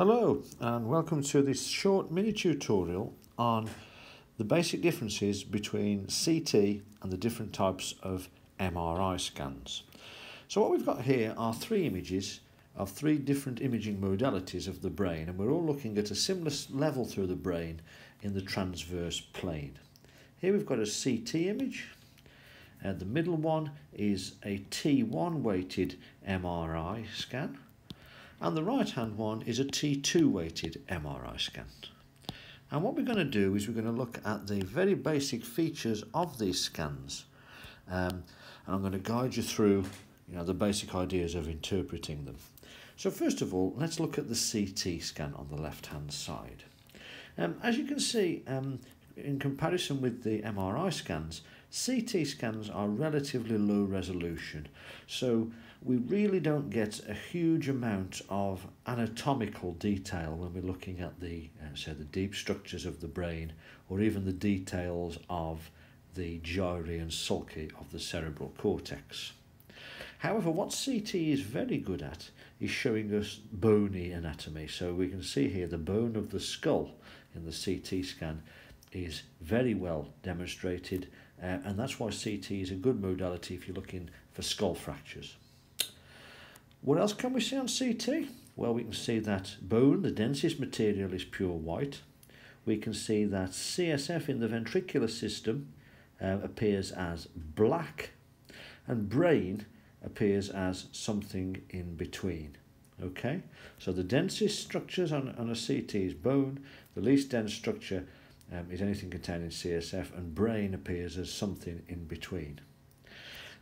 Hello and welcome to this short mini tutorial on the basic differences between CT and the different types of MRI scans. So what we've got here are three images of three different imaging modalities of the brain and we're all looking at a similar level through the brain in the transverse plane. Here we've got a CT image and the middle one is a T1 weighted MRI scan and the right hand one is a T2 weighted MRI scan. And what we're going to do is we're going to look at the very basic features of these scans um, and I'm going to guide you through you know, the basic ideas of interpreting them. So first of all, let's look at the CT scan on the left hand side. Um, as you can see, um, in comparison with the MRI scans, CT scans are relatively low resolution, so we really don't get a huge amount of anatomical detail when we're looking at the, uh, say, the deep structures of the brain or even the details of the gyri and sulci of the cerebral cortex. However, what CT is very good at is showing us bony anatomy. So we can see here the bone of the skull in the CT scan is very well demonstrated uh, and that's why CT is a good modality if you're looking for skull fractures. What else can we see on CT? Well, we can see that bone, the densest material, is pure white. We can see that CSF in the ventricular system uh, appears as black and brain appears as something in between. Okay, so the densest structures on, on a CT is bone, the least dense structure um, is anything contained in CSF, and brain appears as something in between.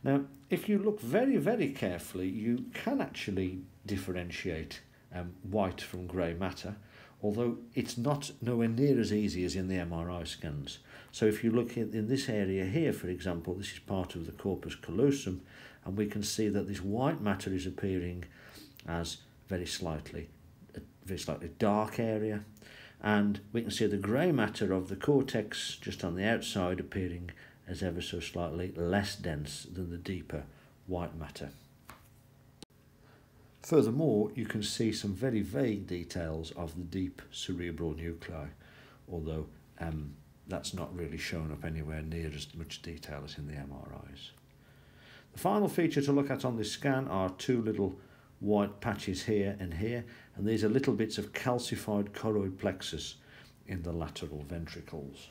Now, if you look very, very carefully, you can actually differentiate um, white from grey matter, although it's not nowhere near as easy as in the MRI scans. So if you look in, in this area here, for example, this is part of the corpus callosum, and we can see that this white matter is appearing as very slightly, a very slightly dark area, and we can see the grey matter of the cortex just on the outside appearing as ever so slightly less dense than the deeper white matter. Furthermore, you can see some very vague details of the deep cerebral nuclei, although um, that's not really shown up anywhere near as much detail as in the MRIs. The final feature to look at on this scan are two little white patches here and here, and these are little bits of calcified choroid plexus in the lateral ventricles.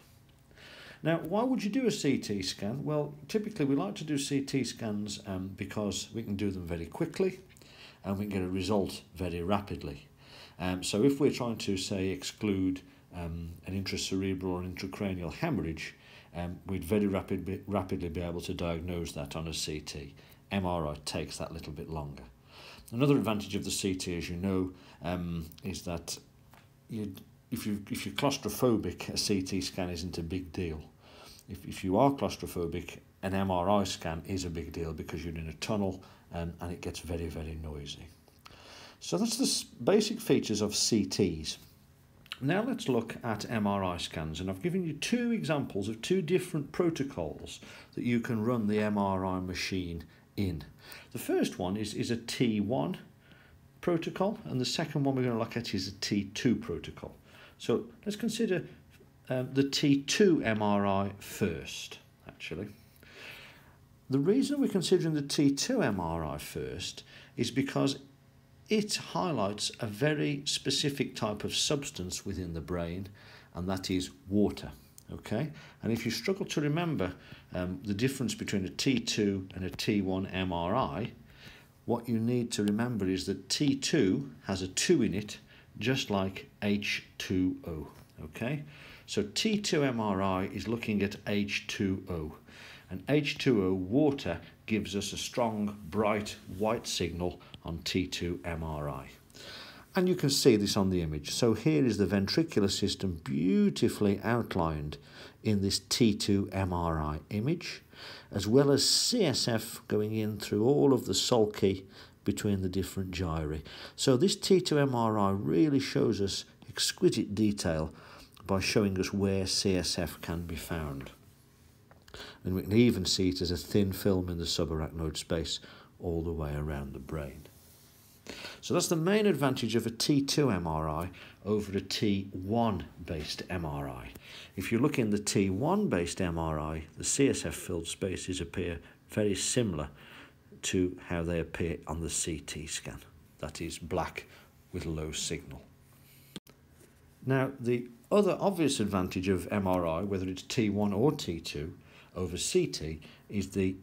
Now, why would you do a CT scan? Well, typically we like to do CT scans um, because we can do them very quickly and we can get a result very rapidly. Um, so if we're trying to, say, exclude um, an intracerebral or intracranial hemorrhage, um, we'd very rapid, rapidly be able to diagnose that on a CT. MRI takes that little bit longer. Another advantage of the CT, as you know, um, is that you, if, you, if you're claustrophobic, a CT scan isn't a big deal. If, if you are claustrophobic, an MRI scan is a big deal because you're in a tunnel and, and it gets very, very noisy. So that's the basic features of CTs. Now let's look at MRI scans and I've given you two examples of two different protocols that you can run the MRI machine in. The first one is, is a T1 protocol and the second one we're going to look at is a T2 protocol. So let's consider um, the T2 MRI first, actually. The reason we're considering the T2 MRI first is because it highlights a very specific type of substance within the brain, and that is water. Okay, and if you struggle to remember um, the difference between a T2 and a T1 MRI, what you need to remember is that T2 has a 2 in it, just like H2O. Okay, so T2 MRI is looking at H2O, and H2O water gives us a strong, bright white signal on T2 MRI. And you can see this on the image. So here is the ventricular system beautifully outlined in this T2 MRI image, as well as CSF going in through all of the sulci between the different gyri. So this T2 MRI really shows us exquisite detail by showing us where CSF can be found. And we can even see it as a thin film in the subarachnoid space all the way around the brain. So that's the main advantage of a T2 MRI over a T1 based MRI. If you look in the T1 based MRI, the CSF filled spaces appear very similar to how they appear on the CT scan. That is black with low signal. Now, the other obvious advantage of MRI, whether it's T1 or T2 over CT, is the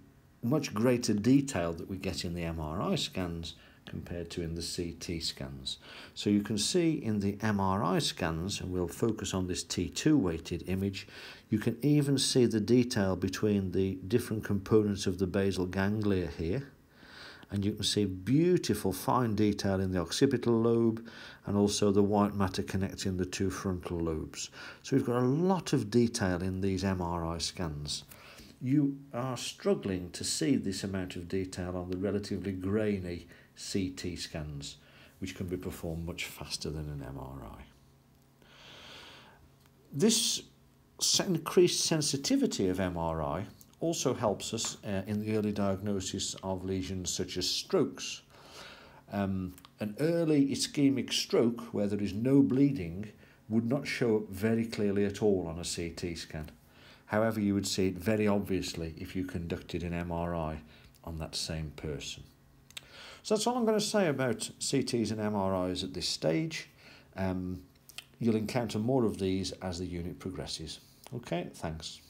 much greater detail that we get in the MRI scans compared to in the CT scans. So you can see in the MRI scans, and we'll focus on this T2 weighted image, you can even see the detail between the different components of the basal ganglia here and you can see beautiful fine detail in the occipital lobe and also the white matter connecting the two frontal lobes. So we've got a lot of detail in these MRI scans. You are struggling to see this amount of detail on the relatively grainy CT scans, which can be performed much faster than an MRI. This increased sensitivity of MRI also helps us uh, in the early diagnosis of lesions such as strokes. Um, an early ischemic stroke where there is no bleeding would not show up very clearly at all on a CT scan. However, you would see it very obviously if you conducted an MRI on that same person. So that's all I'm going to say about CTs and MRIs at this stage. Um, you'll encounter more of these as the unit progresses. Okay, thanks.